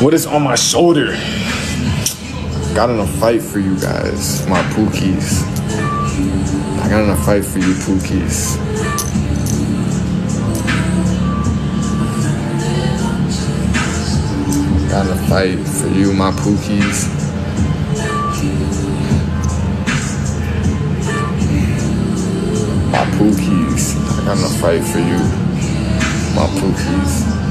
What is on my shoulder? Got in a fight for you guys, my pookies. I got in a fight for you, pookies. Got in a fight for you, my pookies. My pookies. I got in a fight for you, my pookies.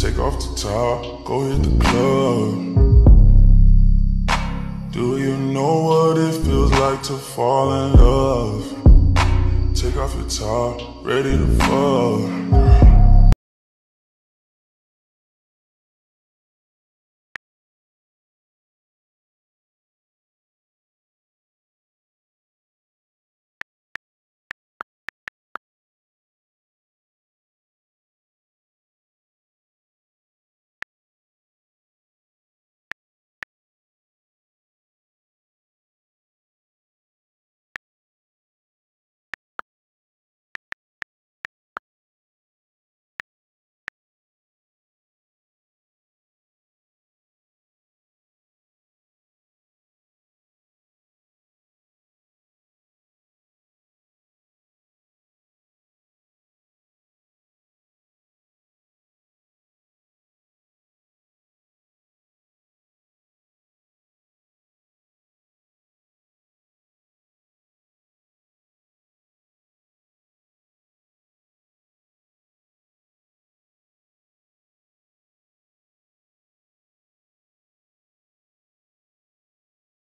Take off the top, go hit the club. Do you know what it feels like to fall in love? Take off your top, ready to fuck.